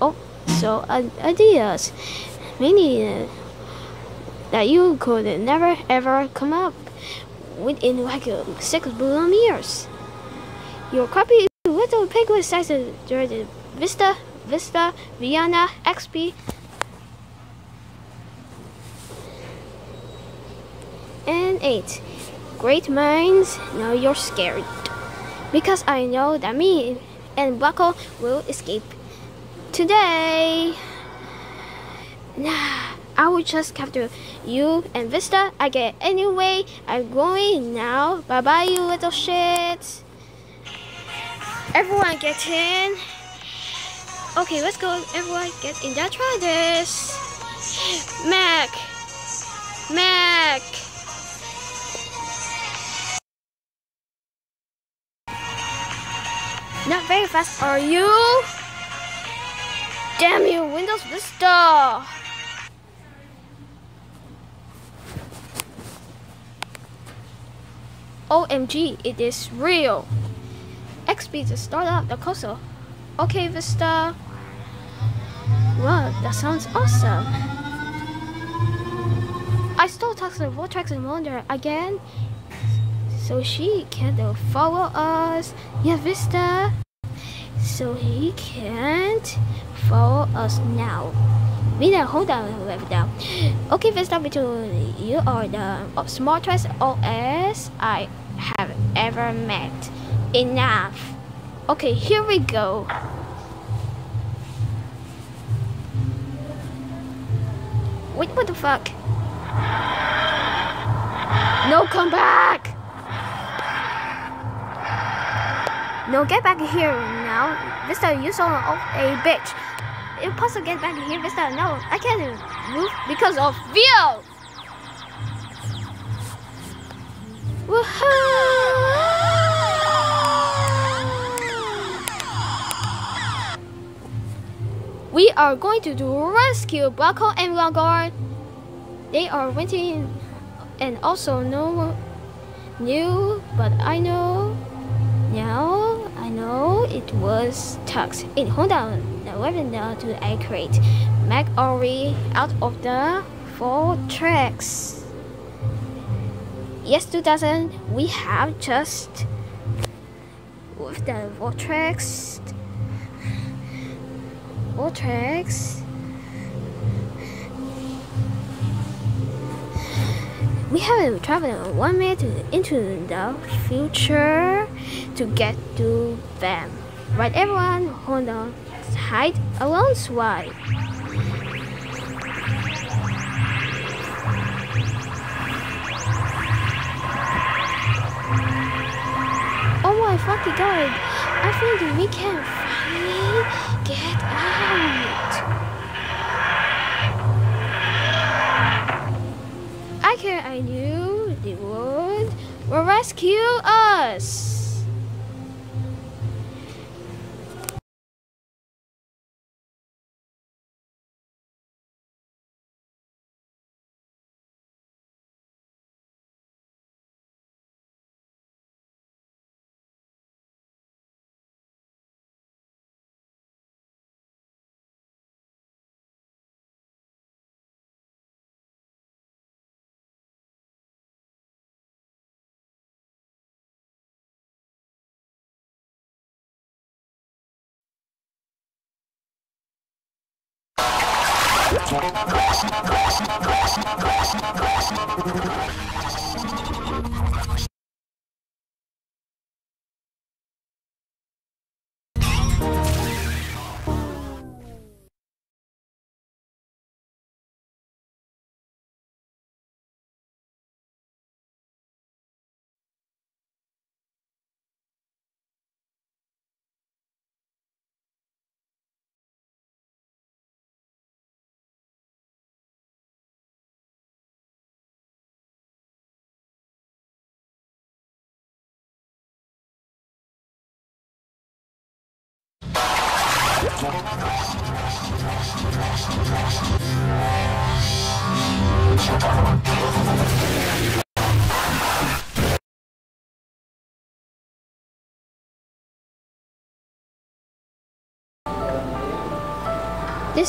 also ideas, many uh, that you could never ever come up with in like uh, six billion years. Your crappy little piglet sized Vista, Vista, Vienna, XP, and 8. Great minds, now you're scared. Because I know that me and Buckle will escape. Today, I will just capture you and Vista. I get anyway. I'm going now. Bye bye, you little shit. Everyone get in. Okay, let's go. Everyone get in that try this. Mac. Mac. Not very fast, are you? Damn you, Windows Vista! OMG, it is real. XP to start up the console. Okay, Vista. Wow, that sounds awesome. I stole Toxic Vortex and Wonder again so she can follow us. Yeah, Vista. So he can't follow us now. Vista, hold on, hold down. Okay, Vista, between you are the um, smartest OS I have ever met. Enough. Okay, here we go. Wait, what the fuck? No, come back! No, get back here now. Vista, you saw a bitch. Impossible get back here, Vista. No, I can't move because of Vio. We are going to do rescue Buckle and Vanguard. They are waiting and also no new, but I know now I know it was tucked in. Hold on, the weapon now to accurate. Mac Ori out of the four tracks. Yes, 2000, we have just with the Vortex, Vortex, we have traveled one minute into the future to get to them. Right, everyone, hold on, hide along why. Oh my fucking god, I think we can finally get out. I can I knew they would rescue us. Blast, blast, blast, blast, blast, blast. This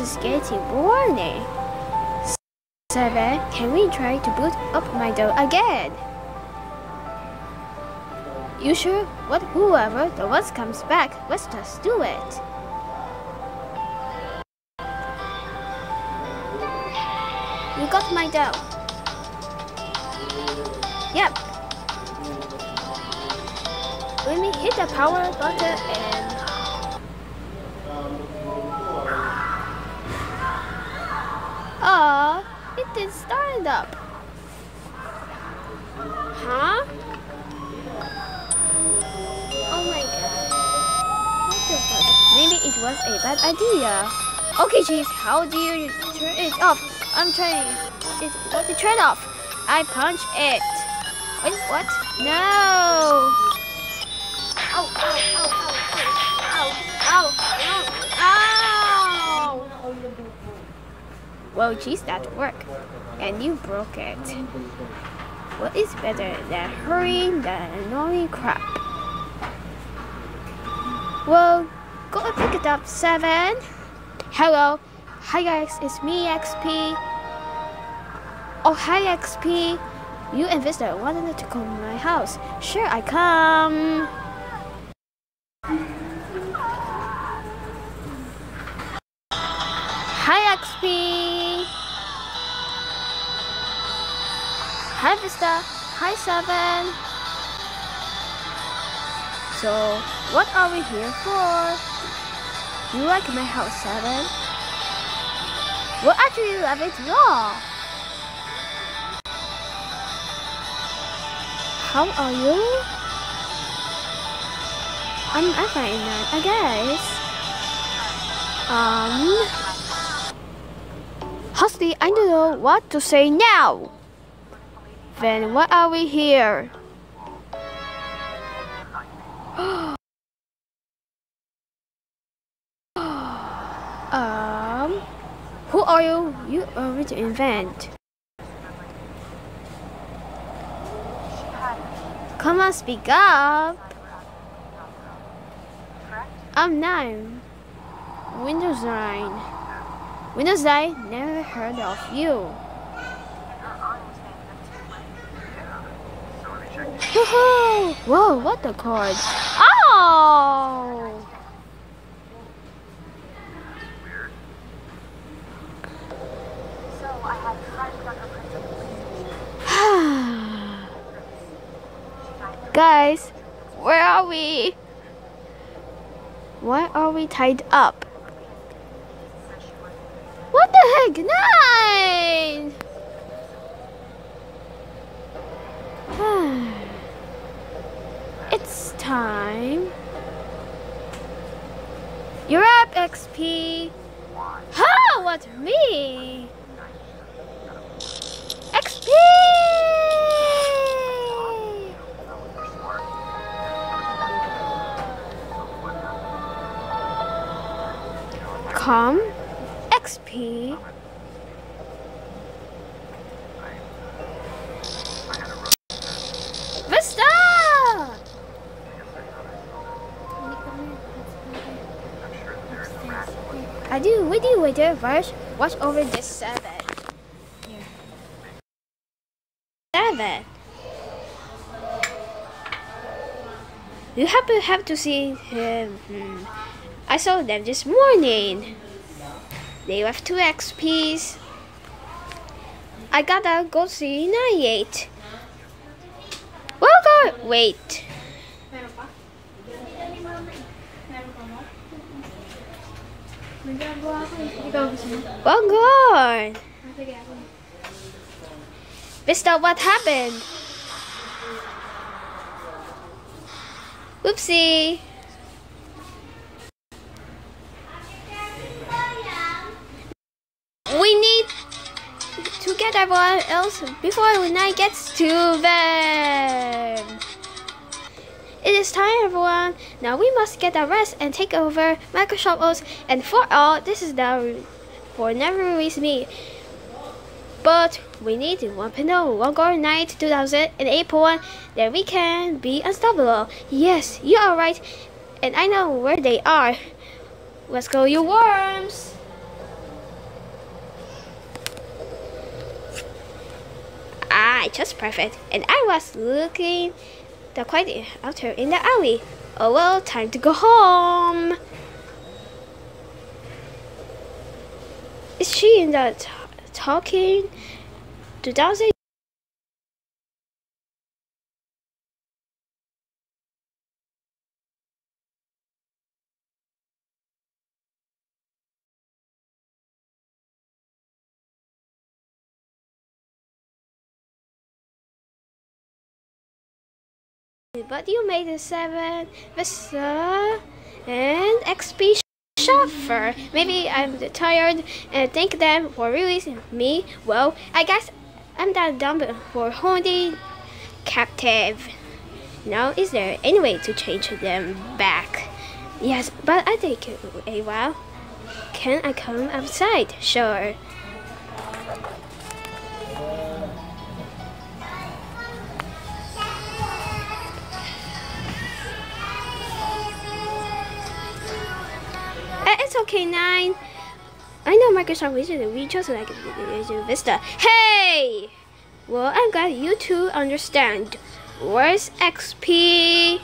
is getting boring. Seven, can we try to boot up my door again? You sure? What whoever the worst comes back, let's just do it. You got my dough. Yep. Let me hit the power button and Ah, it did start up. Huh? Oh my god. Maybe it was a bad idea. Okay, jeez, how do you turn it off? I'm trying it to turn off. I punch it. Wait, what? No! Ow, ow, ow, ow, ow, ow, ow, ow! Well, geez, that worked. And you broke it. What is better than hurrying the annoying crap? Well, go and pick it up, Seven. Hello. Hi guys, it's me, XP. Oh, hi, XP. You and Vista wanted to come to my house. Sure, I come. Hi, XP. Hi, Vista. Hi, Seven. So, what are we here for? You like my house, Seven? Well, actually, love it raw. How are you? I'm, fine, I guess. Um, Husky, I don't know what to say now. Then what are we here? who are you? You are to invent. Come on, speak up. I'm nine. Windows 9. Windows 9, never heard of you. Woohoo! Whoa, what the cards? Oh! Guys, where are we? Why are we tied up? What the heck? Nine! it's time. You're up, XP. Huh? What, me? Come. XP. Vista! I do, we do, wait there first. Watch over this seven. Here. Seven. You happen have to see him. Hmm. I saw them this morning. They left two XPs. I gotta go see 98. Well, go. Wait. Well, gone. Mister, what happened? Oopsie. Everyone else before night gets to them. It is time, everyone. Now we must get a rest and take over Microsoft OS. And for all, this is the for never release me. But we need 1.0 longer night 2008.1 that we can be unstoppable. Yes, you are right. And I know where they are. Let's go, you worms! Night, just perfect. And I was looking the quiet after in the alley. Oh well, time to go home. Is she in the talking? 2000 But you made a 7 Vista and XP suffer. Maybe I'm tired and thank them for releasing me. Well, I guess I'm that dumb for holding captive. Now, is there any way to change them back? Yes, but I take a while. Can I come outside? Sure. It's okay, Nine. I know Microsoft Visual, we just like Vista. Hey! Well, I'm glad you two understand. Where's XP?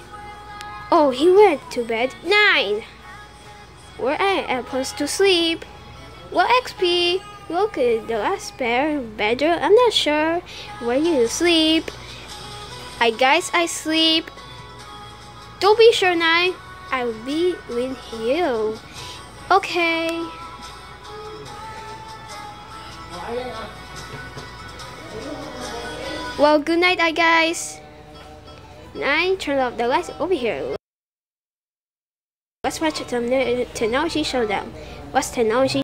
Oh, he went to bed. Nine! Where I am supposed to sleep? Well, XP, look at the last spare bedroom. I'm not sure where you sleep. I guess I sleep. Don't be sure, Nine. I'll be with you. Okay. Well, good night, guys. Nine, turn off the lights over here. Let's watch some technology showdown. What's technology?